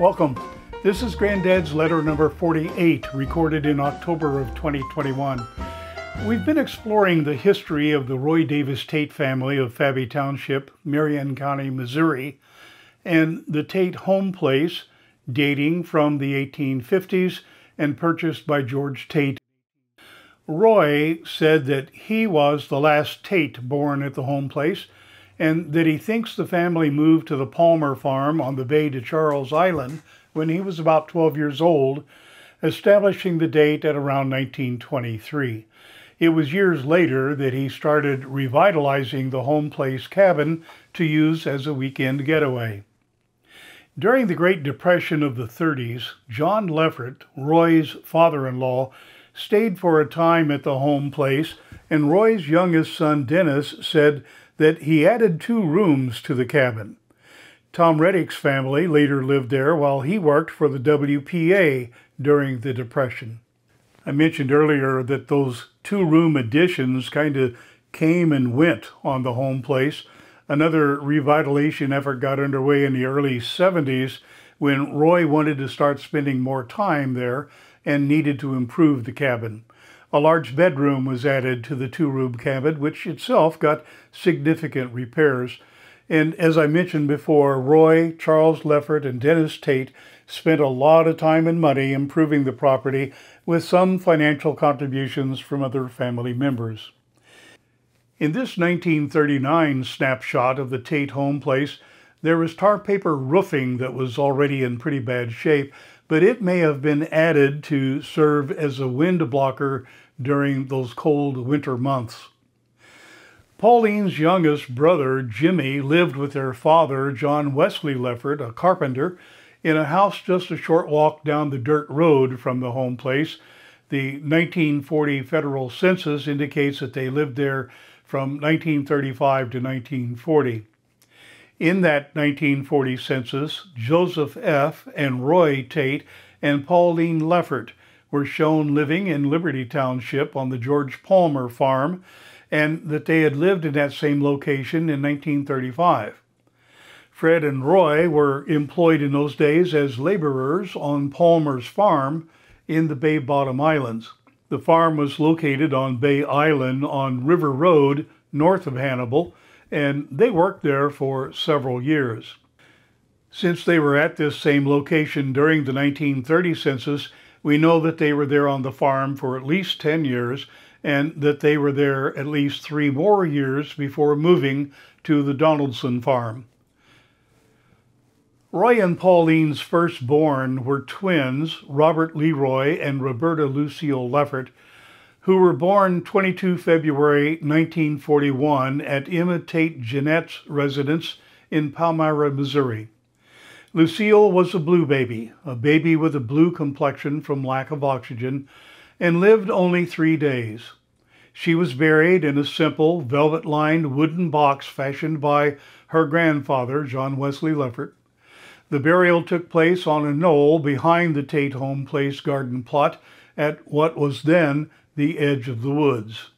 Welcome. This is Granddad's letter number 48, recorded in October of 2021. We've been exploring the history of the Roy Davis Tate family of Fabi Township, Marion County, Missouri, and the Tate home place dating from the 1850s and purchased by George Tate. Roy said that he was the last Tate born at the home place and that he thinks the family moved to the Palmer farm on the Bay de Charles Island when he was about 12 years old, establishing the date at around 1923. It was years later that he started revitalizing the home place cabin to use as a weekend getaway. During the Great Depression of the 30s, John Leffert, Roy's father in law, stayed for a time at the home place, and Roy's youngest son, Dennis, said that he added two rooms to the cabin. Tom Reddick's family later lived there while he worked for the WPA during the Depression. I mentioned earlier that those two room additions kind of came and went on the home place. Another revitalization effort got underway in the early 70s when Roy wanted to start spending more time there and needed to improve the cabin. A large bedroom was added to the two room cabin, which itself got significant repairs. And as I mentioned before, Roy, Charles Leffert, and Dennis Tate spent a lot of time and money improving the property with some financial contributions from other family members. In this 1939 snapshot of the Tate home place, there was tar paper roofing that was already in pretty bad shape, but it may have been added to serve as a wind blocker during those cold winter months. Pauline's youngest brother, Jimmy, lived with their father, John Wesley Leffert, a carpenter, in a house just a short walk down the dirt road from the home place. The 1940 federal census indicates that they lived there from 1935 to 1940. In that 1940 census, Joseph F. and Roy Tate and Pauline Leffert were shown living in Liberty Township on the George Palmer farm and that they had lived in that same location in 1935. Fred and Roy were employed in those days as laborers on Palmer's farm in the Bay Bottom Islands. The farm was located on Bay Island on River Road north of Hannibal and they worked there for several years. Since they were at this same location during the 1930 census, we know that they were there on the farm for at least 10 years and that they were there at least three more years before moving to the Donaldson farm. Roy and Pauline's firstborn were twins, Robert Leroy and Roberta Lucille Leffert, who were born 22 February 1941 at Emma Tate Jeanette's residence in Palmyra, Missouri. Lucille was a blue baby, a baby with a blue complexion from lack of oxygen, and lived only three days. She was buried in a simple, velvet lined wooden box fashioned by her grandfather, John Wesley Leffert. The burial took place on a knoll behind the Tate Home Place garden plot at what was then the edge of the woods.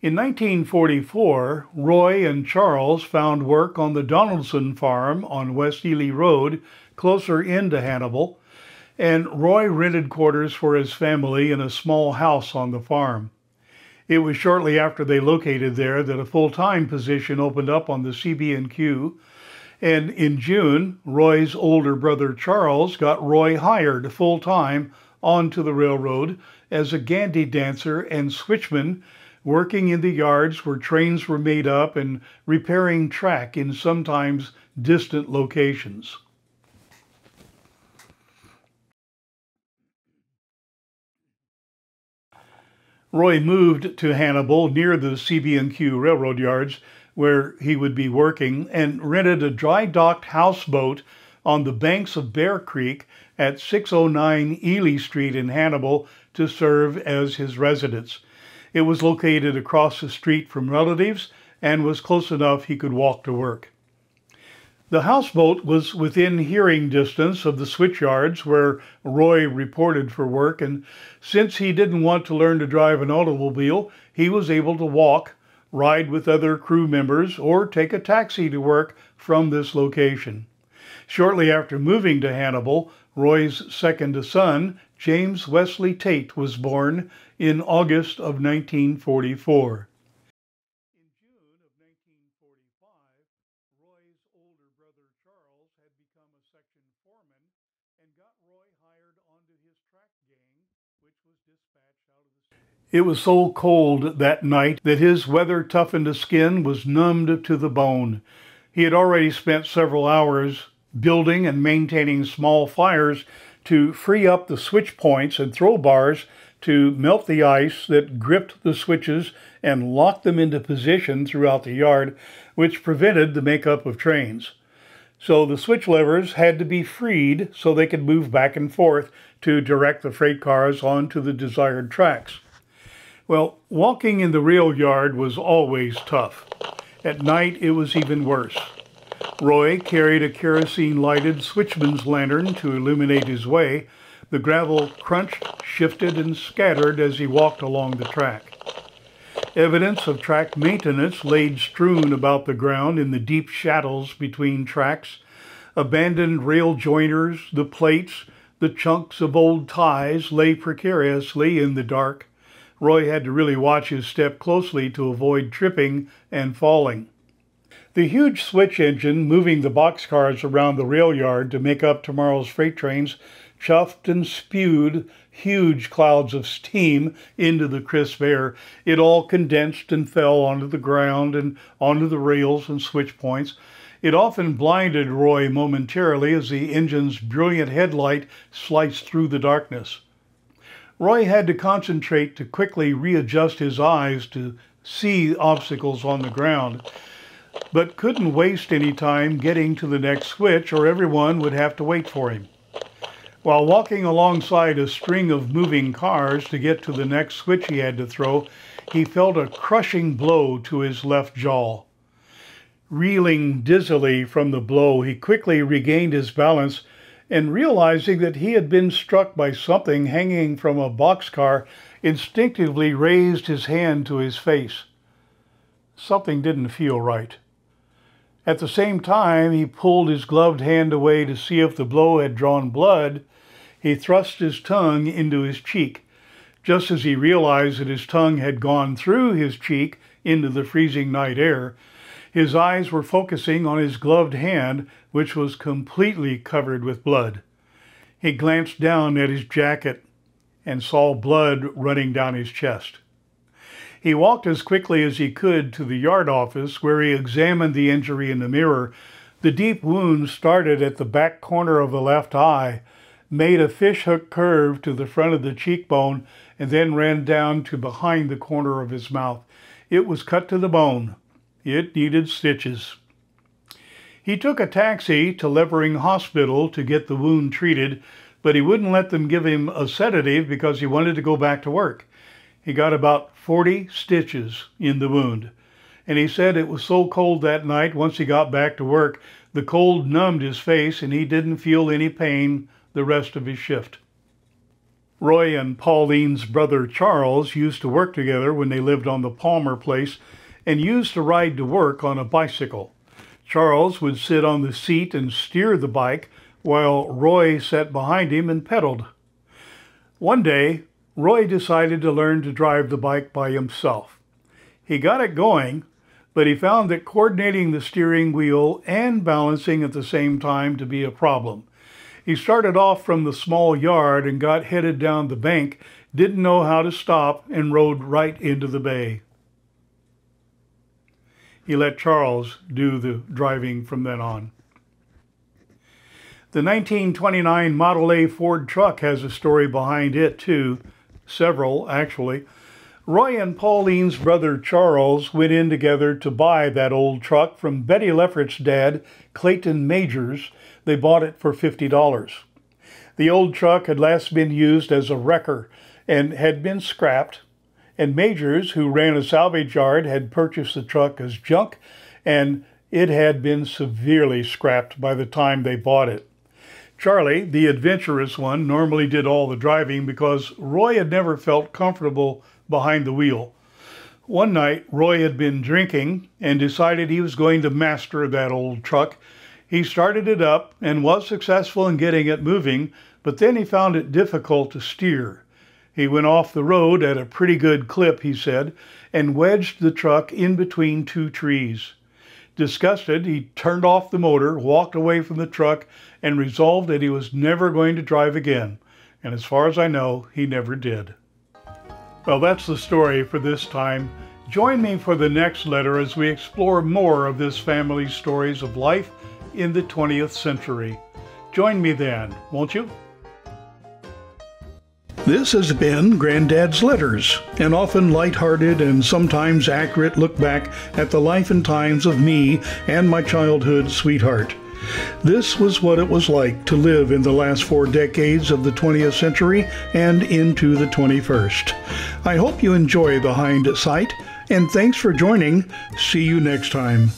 In 1944, Roy and Charles found work on the Donaldson farm on West Ely Road, closer into Hannibal, and Roy rented quarters for his family in a small house on the farm. It was shortly after they located there that a full-time position opened up on the CB&Q, and in June, Roy's older brother Charles got Roy hired full-time onto the railroad as a gandy dancer and switchman, working in the yards where trains were made up and repairing track in sometimes distant locations. Roy moved to Hannibal near the CB&Q railroad yards where he would be working and rented a dry docked houseboat on the banks of Bear Creek at 609 Ely Street in Hannibal to serve as his residence. It was located across the street from relatives and was close enough he could walk to work. The houseboat was within hearing distance of the switchyards where Roy reported for work, and since he didn't want to learn to drive an automobile, he was able to walk, ride with other crew members, or take a taxi to work from this location. Shortly after moving to Hannibal, Roy's second son, James Wesley Tate, was born in August of 1944. In June of 1945, Roy's older brother Charles had become a section foreman and got Roy hired onto his track gang, which was dispatched out of It was so cold that night that his weather-toughened skin was numbed to the bone. He had already spent several hours building and maintaining small fires to free up the switch points and throw bars to melt the ice that gripped the switches and locked them into position throughout the yard, which prevented the makeup of trains. So the switch levers had to be freed so they could move back and forth to direct the freight cars onto the desired tracks. Well, walking in the rail yard was always tough. At night, it was even worse. Roy carried a kerosene-lighted switchman's lantern to illuminate his way. The gravel crunched, shifted, and scattered as he walked along the track. Evidence of track maintenance laid strewn about the ground in the deep shadows between tracks. Abandoned rail joiners, the plates, the chunks of old ties lay precariously in the dark. Roy had to really watch his step closely to avoid tripping and falling. The huge switch engine moving the boxcars around the rail yard to make up tomorrow's freight trains chuffed and spewed huge clouds of steam into the crisp air. It all condensed and fell onto the ground and onto the rails and switch points. It often blinded Roy momentarily as the engine's brilliant headlight sliced through the darkness. Roy had to concentrate to quickly readjust his eyes to see obstacles on the ground but couldn't waste any time getting to the next switch or everyone would have to wait for him. While walking alongside a string of moving cars to get to the next switch he had to throw, he felt a crushing blow to his left jaw. Reeling dizzily from the blow, he quickly regained his balance and realizing that he had been struck by something hanging from a boxcar, instinctively raised his hand to his face. Something didn't feel right. At the same time, he pulled his gloved hand away to see if the blow had drawn blood. He thrust his tongue into his cheek. Just as he realized that his tongue had gone through his cheek into the freezing night air, his eyes were focusing on his gloved hand, which was completely covered with blood. He glanced down at his jacket and saw blood running down his chest. He walked as quickly as he could to the yard office where he examined the injury in the mirror. The deep wound started at the back corner of the left eye, made a fishhook curve to the front of the cheekbone, and then ran down to behind the corner of his mouth. It was cut to the bone. It needed stitches. He took a taxi to Levering Hospital to get the wound treated, but he wouldn't let them give him a sedative because he wanted to go back to work. He got about 40 stitches in the wound. And he said it was so cold that night, once he got back to work, the cold numbed his face and he didn't feel any pain the rest of his shift. Roy and Pauline's brother Charles used to work together when they lived on the Palmer place and used to ride to work on a bicycle. Charles would sit on the seat and steer the bike while Roy sat behind him and pedaled. One day, Roy decided to learn to drive the bike by himself. He got it going, but he found that coordinating the steering wheel and balancing at the same time to be a problem. He started off from the small yard and got headed down the bank, didn't know how to stop, and rode right into the bay. He let Charles do the driving from then on. The 1929 Model A Ford truck has a story behind it, too several actually. Roy and Pauline's brother Charles went in together to buy that old truck from Betty Lefferts' dad, Clayton Majors. They bought it for $50. The old truck had last been used as a wrecker and had been scrapped, and Majors, who ran a salvage yard, had purchased the truck as junk, and it had been severely scrapped by the time they bought it. Charlie, the adventurous one, normally did all the driving because Roy had never felt comfortable behind the wheel. One night, Roy had been drinking and decided he was going to master that old truck. He started it up and was successful in getting it moving, but then he found it difficult to steer. He went off the road at a pretty good clip, he said, and wedged the truck in between two trees. Disgusted, he turned off the motor, walked away from the truck, and resolved that he was never going to drive again. And as far as I know, he never did. Well, that's the story for this time. Join me for the next letter as we explore more of this family's stories of life in the 20th century. Join me then, won't you? This has been Granddad's Letters, an often light-hearted and sometimes accurate look back at the life and times of me and my childhood sweetheart. This was what it was like to live in the last four decades of the 20th century and into the 21st. I hope you enjoy Behind Sight, and thanks for joining. See you next time.